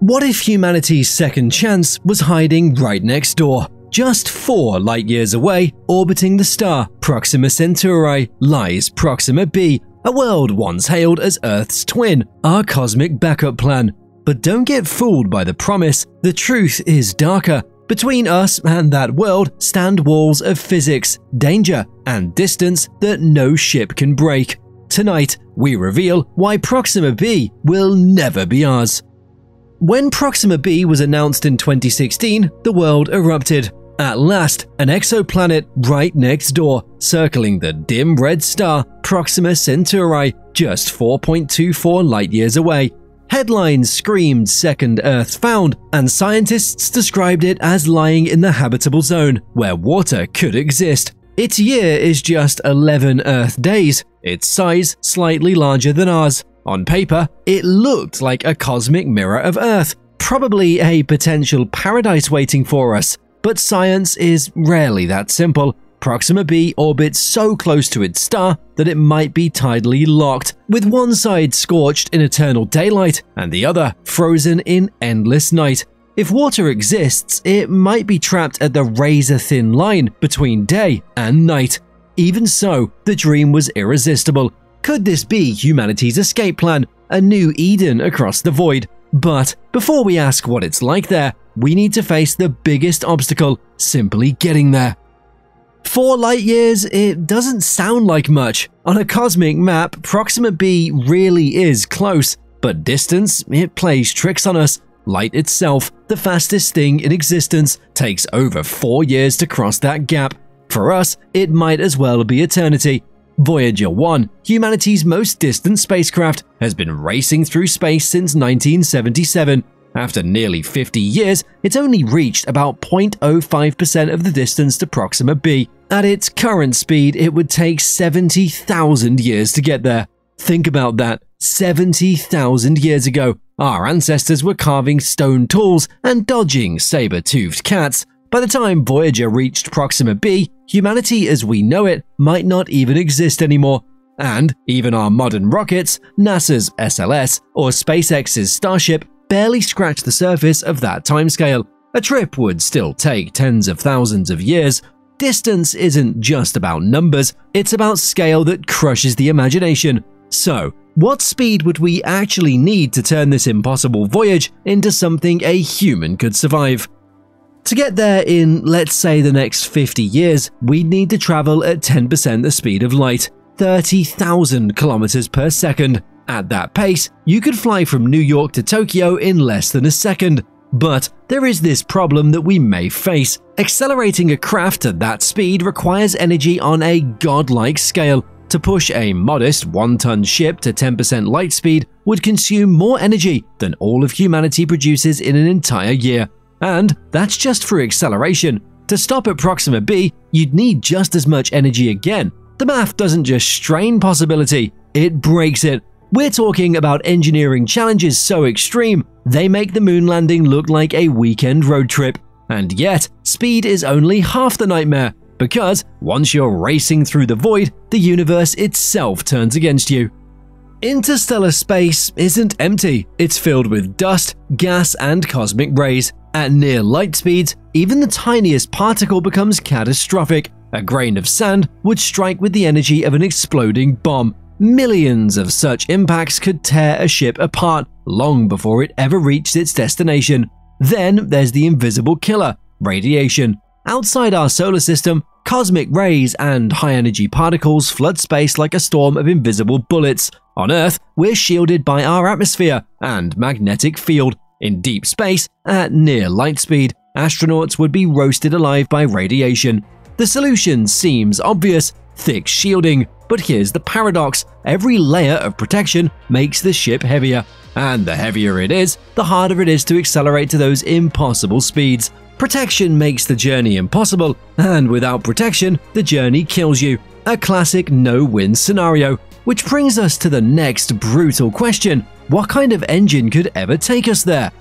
What if humanity's second chance was hiding right next door? Just four light years away, orbiting the star Proxima Centauri, lies Proxima b, a world once hailed as Earth's twin, our cosmic backup plan. But don't get fooled by the promise, the truth is darker. Between us and that world stand walls of physics, danger, and distance that no ship can break. Tonight, we reveal why Proxima b will never be ours. When Proxima b was announced in 2016, the world erupted. At last, an exoplanet right next door, circling the dim red star Proxima Centauri, just 4.24 light years away. Headlines screamed second Earth found, and scientists described it as lying in the habitable zone, where water could exist. Its year is just 11 Earth days, its size slightly larger than ours. On paper, it looked like a cosmic mirror of Earth, probably a potential paradise waiting for us. But science is rarely that simple. Proxima b orbits so close to its star that it might be tidally locked, with one side scorched in eternal daylight and the other frozen in endless night. If water exists, it might be trapped at the razor thin line between day and night. Even so, the dream was irresistible. Could this be humanity's escape plan, a new Eden across the void? But before we ask what it's like there, we need to face the biggest obstacle simply getting there. Four light years, it doesn't sound like much. On a cosmic map, Proxima b really is close, but distance, it plays tricks on us. Light itself, the fastest thing in existence, takes over four years to cross that gap. For us, it might as well be eternity. Voyager 1, humanity's most distant spacecraft, has been racing through space since 1977. After nearly 50 years, it's only reached about 0.05% of the distance to Proxima b. At its current speed, it would take 70,000 years to get there. Think about that 70,000 years ago, our ancestors were carving stone tools and dodging saber toothed cats. By the time Voyager reached Proxima b, humanity as we know it might not even exist anymore. And even our modern rockets, NASA's SLS or SpaceX's Starship, barely scratch the surface of that timescale. A trip would still take tens of thousands of years. Distance isn't just about numbers, it's about scale that crushes the imagination. So, what speed would we actually need to turn this impossible voyage into something a human could survive? To get there in, let's say, the next 50 years, we'd need to travel at 10% the speed of light, 30,000 kilometers per second. At that pace, you could fly from New York to Tokyo in less than a second. But there is this problem that we may face. Accelerating a craft at that speed requires energy on a godlike scale. To push a modest 1 ton ship to 10% light speed would consume more energy than all of humanity produces in an entire year. And that's just for acceleration. To stop at Proxima b, you'd need just as much energy again. The math doesn't just strain possibility, it breaks it. We're talking about engineering challenges so extreme, they make the moon landing look like a weekend road trip. And yet, speed is only half the nightmare, because once you're racing through the void, the universe itself turns against you. Interstellar space isn't empty, it's filled with dust, gas, and cosmic rays. At near light speeds, even the tiniest particle becomes catastrophic. A grain of sand would strike with the energy of an exploding bomb. Millions of such impacts could tear a ship apart long before it ever reached its destination. Then there's the invisible killer, radiation. Outside our solar system, cosmic rays and high energy particles flood space like a storm of invisible bullets. On Earth, we're shielded by our atmosphere and magnetic field. In deep space, at near light speed, astronauts would be roasted alive by radiation. The solution seems obvious thick shielding, but here's the paradox every layer of protection makes the ship heavier. And the heavier it is, the harder it is to accelerate to those impossible speeds. Protection makes the journey impossible, and without protection, the journey kills you. A classic no win scenario. Which brings us to the next brutal question what kind of engine could ever take us there?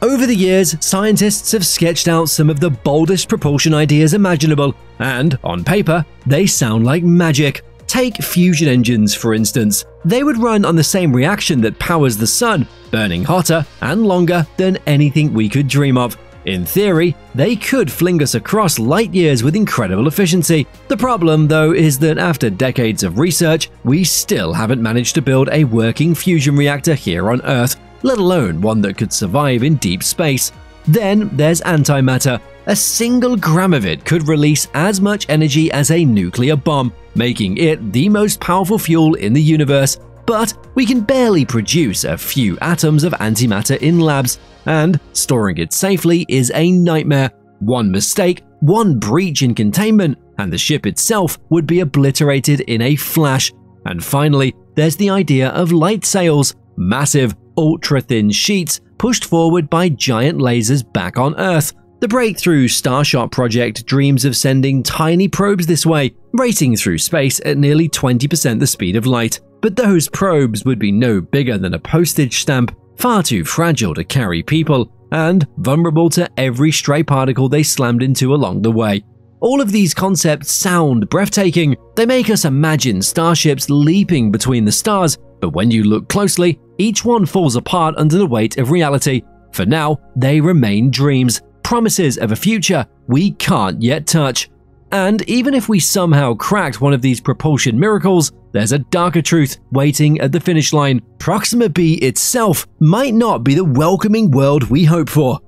Over the years, scientists have sketched out some of the boldest propulsion ideas imaginable, and on paper, they sound like magic. Take fusion engines, for instance. They would run on the same reaction that powers the sun, burning hotter and longer than anything we could dream of. In theory, they could fling us across light years with incredible efficiency. The problem, though, is that after decades of research, we still haven't managed to build a working fusion reactor here on Earth, let alone one that could survive in deep space. Then there's antimatter. A single gram of it could release as much energy as a nuclear bomb, making it the most powerful fuel in the universe. But we can barely produce a few atoms of antimatter in labs, and storing it safely is a nightmare. One mistake, one breach in containment, and the ship itself would be obliterated in a flash. And finally, there's the idea of light sails, massive, ultra thin sheets pushed forward by giant lasers back on Earth. The breakthrough Starshot project dreams of sending tiny probes this way, racing through space at nearly 20% the speed of light. But those probes would be no bigger than a postage stamp, far too fragile to carry people, and vulnerable to every stray particle they slammed into along the way. All of these concepts sound breathtaking. They make us imagine starships leaping between the stars, but when you look closely, each one falls apart under the weight of reality. For now, they remain dreams, promises of a future we can't yet touch. And even if we somehow cracked one of these propulsion miracles, there's a darker truth waiting at the finish line. Proxima b itself might not be the welcoming world we hope for.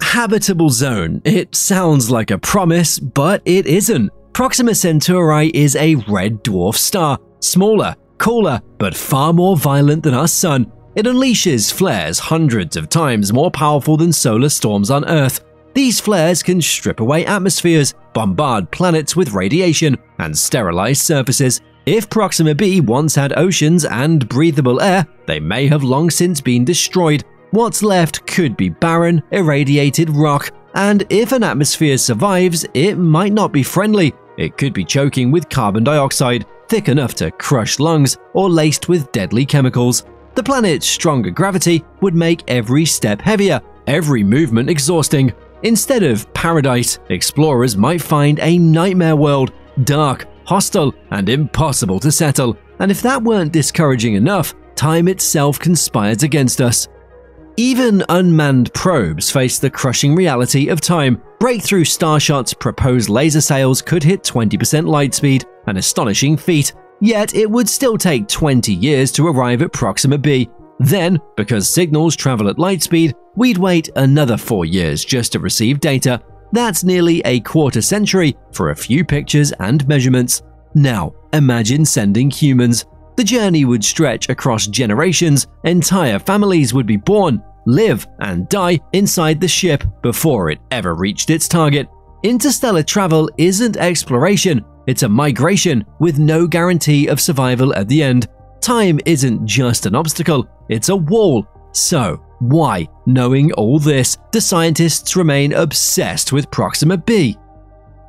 Habitable zone. It sounds like a promise, but it isn't. Proxima Centauri is a red dwarf star, smaller, cooler, but far more violent than our sun, it unleashes flares hundreds of times more powerful than solar storms on Earth. These flares can strip away atmospheres, bombard planets with radiation, and sterilize surfaces. If Proxima b once had oceans and breathable air, they may have long since been destroyed. What's left could be barren, irradiated rock, and if an atmosphere survives, it might not be friendly. It could be choking with carbon dioxide, thick enough to crush lungs, or laced with deadly chemicals. The planet's stronger gravity would make every step heavier, every movement exhausting. Instead of paradise, explorers might find a nightmare world, dark, hostile, and impossible to settle. And if that weren't discouraging enough, time itself conspires against us. Even unmanned probes face the crushing reality of time. Breakthrough Starshot's proposed laser sails could hit 20% light speed, an astonishing feat, Yet it would still take 20 years to arrive at Proxima b. Then, because signals travel at light speed, we'd wait another 4 years just to receive data. That's nearly a quarter century for a few pictures and measurements. Now, imagine sending humans. The journey would stretch across generations, entire families would be born, live, and die inside the ship before it ever reached its target. Interstellar travel isn't exploration, it's a migration with no guarantee of survival at the end. Time isn't just an obstacle, it's a wall. So, why, knowing all this, do scientists remain obsessed with Proxima b?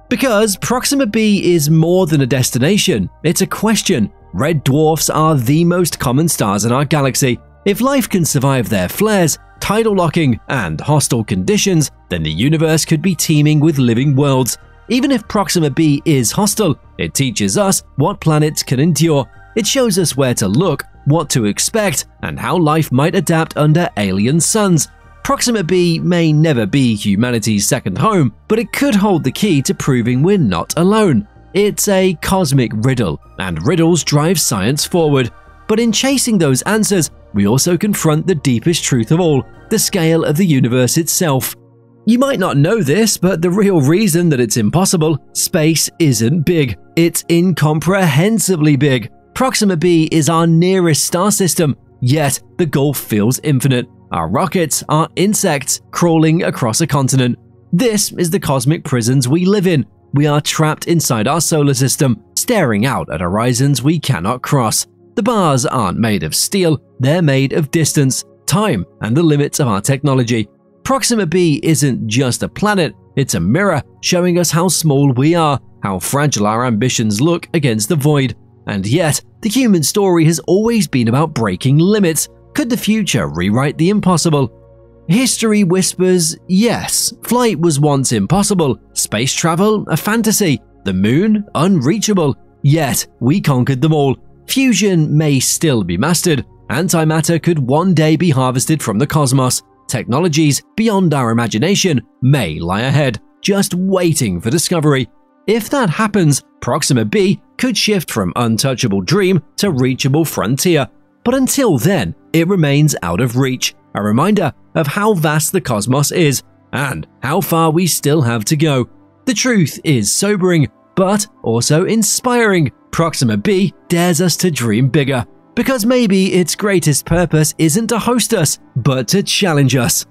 Because Proxima b is more than a destination, it's a question. Red dwarfs are the most common stars in our galaxy. If life can survive their flares, tidal locking, and hostile conditions, then the universe could be teeming with living worlds. Even if Proxima b is hostile, it teaches us what planets can endure. It shows us where to look, what to expect, and how life might adapt under alien suns. Proxima b may never be humanity's second home, but it could hold the key to proving we're not alone. It's a cosmic riddle, and riddles drive science forward. But in chasing those answers, we also confront the deepest truth of all the scale of the universe itself. You might not know this, but the real reason that it's impossible, space isn't big. It's incomprehensibly big. Proxima b is our nearest star system, yet the gulf feels infinite. Our rockets are insects crawling across a continent. This is the cosmic prisons we live in. We are trapped inside our solar system, staring out at horizons we cannot cross. The bars aren't made of steel, they're made of distance, time, and the limits of our technology. Proxima b isn't just a planet, it's a mirror showing us how small we are, how fragile our ambitions look against the void. And yet, the human story has always been about breaking limits. Could the future rewrite the impossible? History whispers yes, flight was once impossible, space travel a fantasy, the moon unreachable. Yet, we conquered them all. Fusion may still be mastered. Antimatter could one day be harvested from the cosmos. Technologies beyond our imagination may lie ahead, just waiting for discovery. If that happens, Proxima b could shift from untouchable dream to reachable frontier. But until then, it remains out of reach, a reminder of how vast the cosmos is and how far we still have to go. The truth is sobering, but also inspiring. Proxima b dares us to dream bigger, because maybe its greatest purpose isn't to host us, but to challenge us.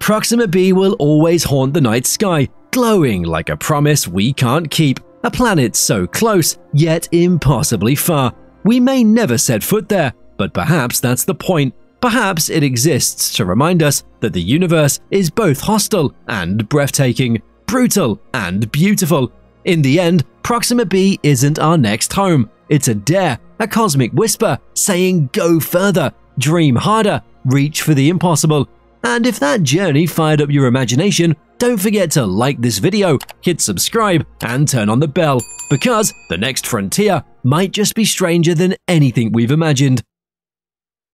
Proxima b will always haunt the night sky, glowing like a promise we can't keep, a planet so close, yet impossibly far. We may never set foot there, but perhaps that's the point. Perhaps it exists to remind us that the universe is both hostile and breathtaking, brutal and beautiful. In the end, Proxima b isn't our next home. It's a dare, a cosmic whisper saying go further, dream harder, reach for the impossible. And if that journey fired up your imagination, don't forget to like this video, hit subscribe, and turn on the bell, because the next frontier might just be stranger than anything we've imagined.